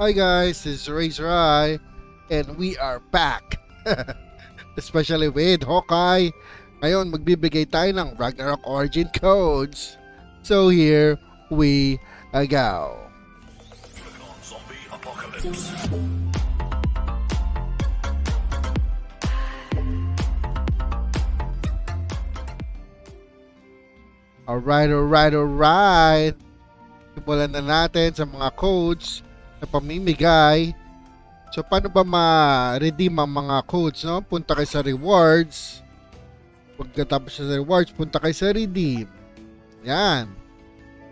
Hi guys, it's Razor Eye and we are back. Especially with Hawkeye. Ngayon magbibigay tayo ng Ragnarok Origin codes. So here we go. Alright, alright, alright. Simulan na natin sa mga codes na pamimigay. So, paano ba ma-redeem ang mga codes, no? Punta kayo sa rewards. Pagkatapos sa rewards, punta kayo sa redeem. Yan.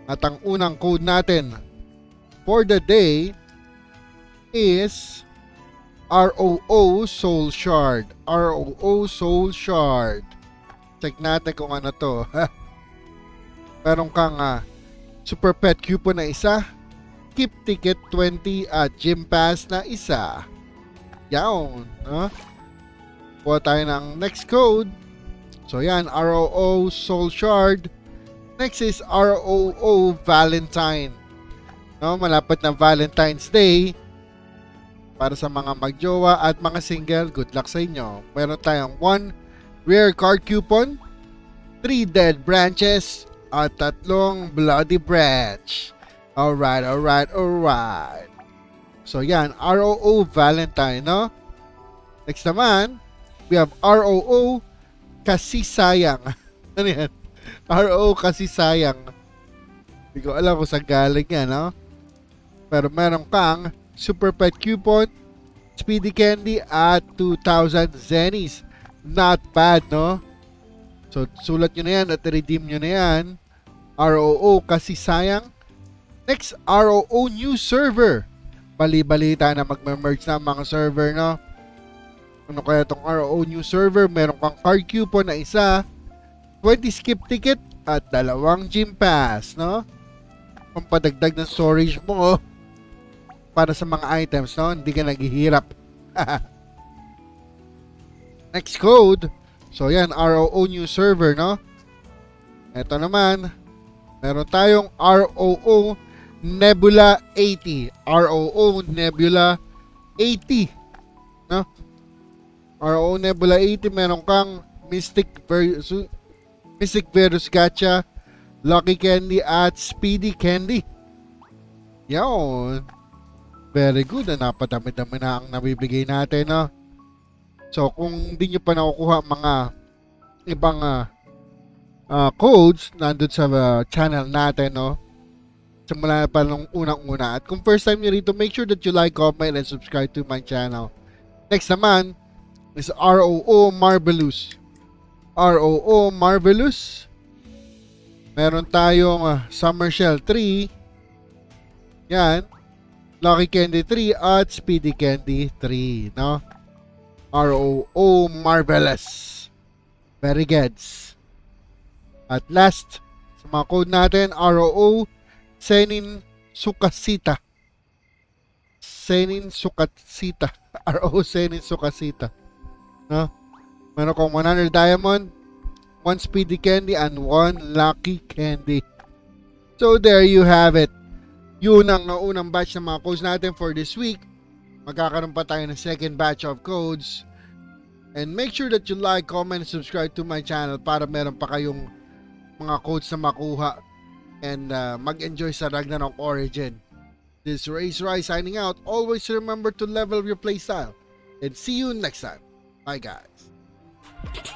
At ang unang code natin for the day is ROO Soul Shard. ROO Soul Shard. Check natin kung ano to. Meron kang ah, Super Pet Coupon na isa, Keep Ticket 20 at Gym Pass na isa. Yawn. No? Kuha tayo ng next code. So yan, ROO Soul Shard. Next is ROO Valentine. No, malapit na Valentine's Day. Para sa mga magjowa at mga single, good luck sa inyo. Meron tayong 1 rare card coupon, 3 dead branches, at tatlong bloody branch. Alright, alright, alright. So yan, ROO Valentine, no? Next naman, we have ROO Kasi Sayang. ano yan? ROO Kasi Sayang. Hindi ko alam kung saan galing yan, no? Pero meron kang Super Pet Coupon, Speedy Candy at 2,000 Zennies. Not bad, no? So, sulat nyo na yan at redeem nyo na yan. ROO kasi sayang. Next, ROO new server. Bali-balita na magme-merge na ang mga server, no? Ano kaya tong ROO new server? Meron kang card coupon na isa, 20 skip ticket, at dalawang gym pass, no? Pampadagdag ng storage mo, oh. para sa mga items, no? Hindi ka naghihirap. Next code. So, yan, ROO new server, no? Ito naman, meron tayong ROO Nebula 80. ROO Nebula 80. No? ROO Nebula 80, meron kang Mystic versus Mystic Verus Gacha, Lucky Candy at Speedy Candy. Yan. Very good. Na napadami-dami na ang nabibigay natin, no? So, kung hindi nyo pa nakukuha mga ibang uh, uh, codes nandun sa uh, channel natin, no? Simula pa nung unang-una. At kung first time nyo rito, make sure that you like, comment, and subscribe to my channel. Next naman is ROO Marvelous. ROO Marvelous. Meron tayong uh, Summer Shell 3. Yan. Lucky Candy 3 at Speedy Candy 3, no? ROO Marvelous. Very good. At last, sa mga code natin, ROO Senin Sukasita. Senin Sukasita. ROO Senin Sukasita. No? Meron kong 100 diamond, 1 speedy candy, and 1 lucky candy. So there you have it. Yun ang unang batch ng mga codes natin for this week magkakaroon pa tayo ng second batch of codes. And make sure that you like, comment, and subscribe to my channel para meron pa kayong mga codes na makuha and uh, mag-enjoy sa Ragnarok Origin. This is Race Rai signing out. Always remember to level your playstyle. And see you next time. Bye guys.